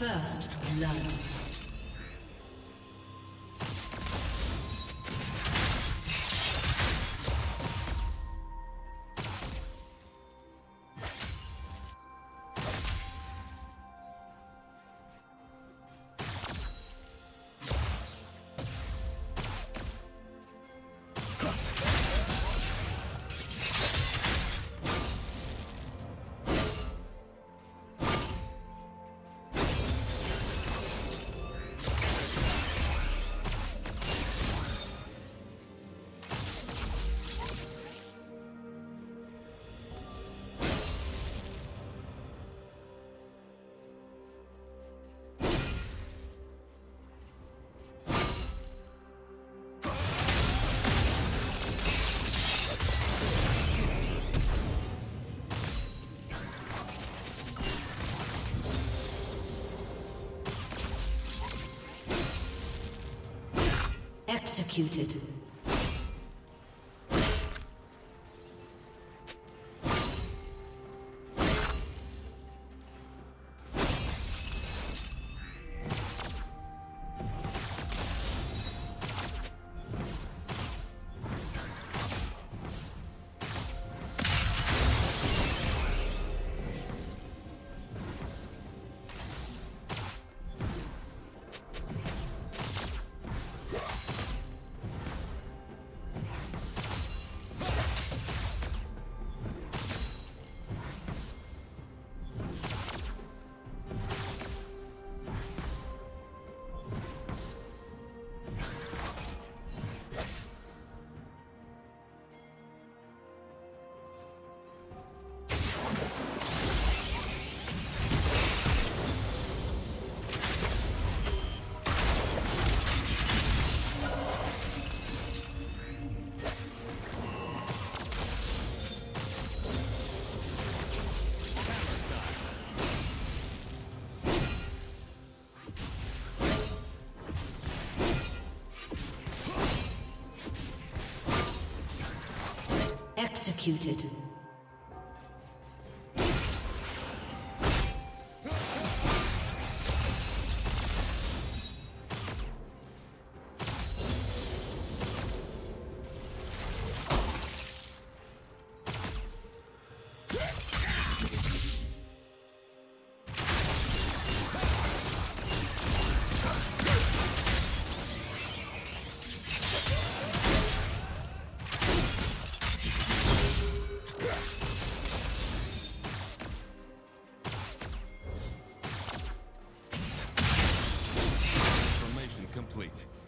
First blood. Executed. Executed. fleet.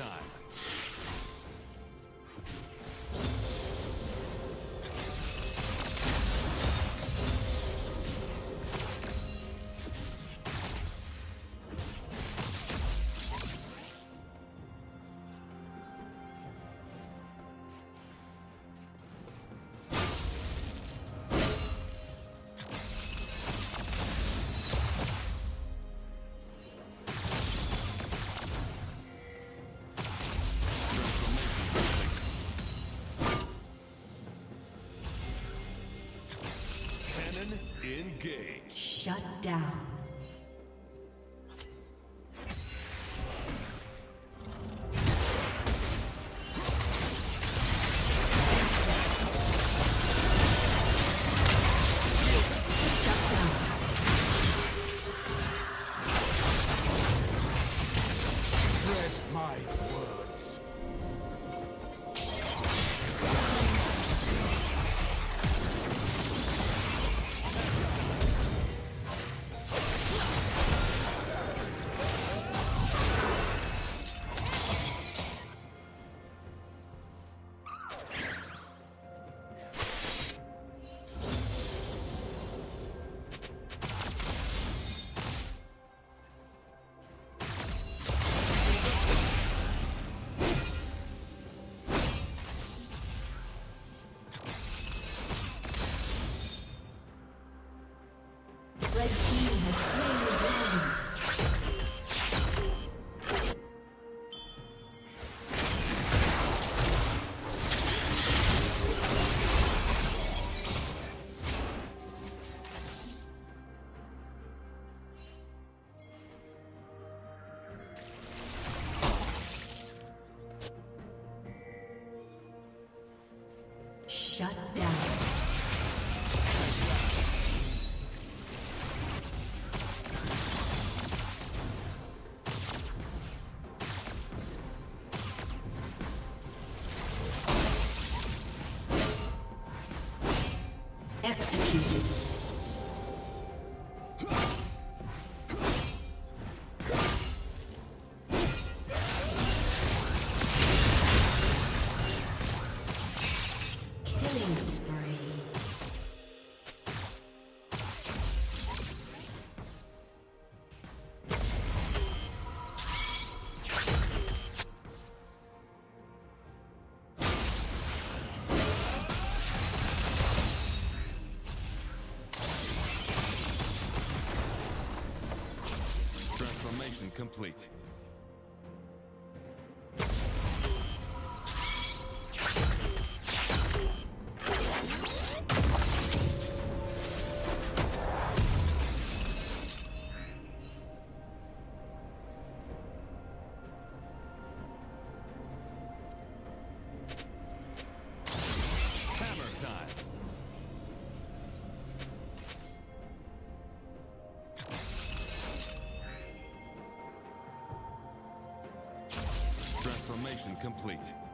time. Engage. Shut down. Shut down. Complete. Complete.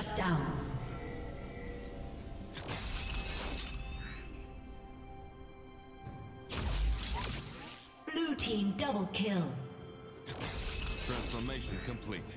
Shut down. Blue team double kill. Transformation complete.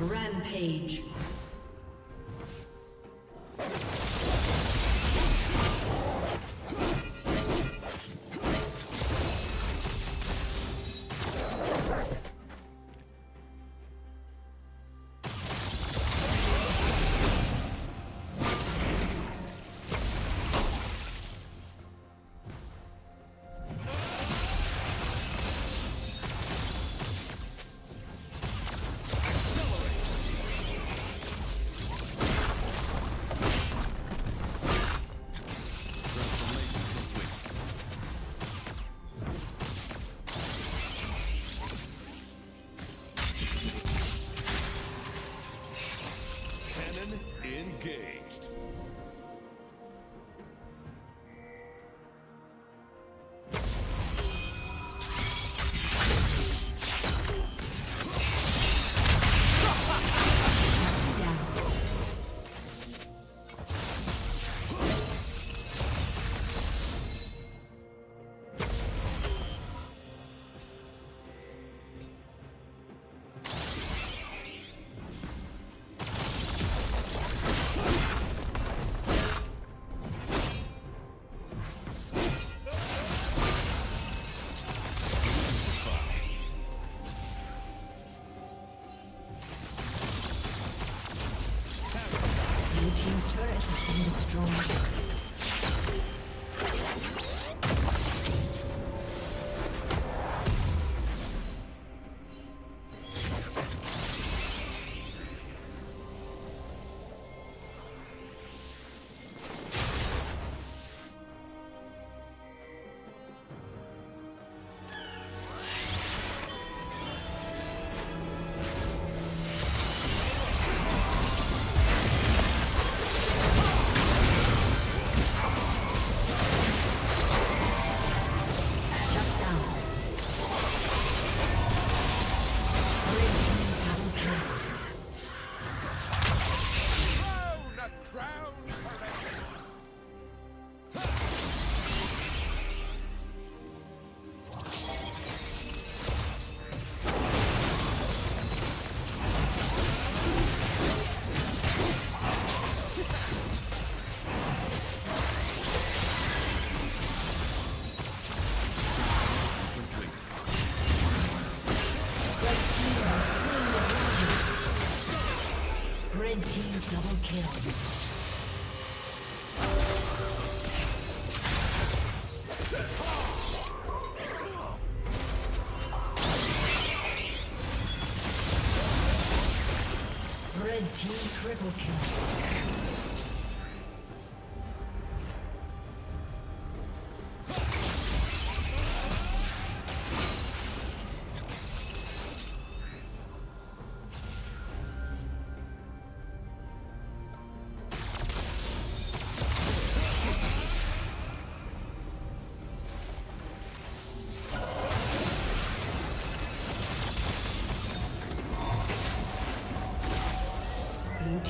Rampage. Triple kill.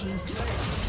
Team's turret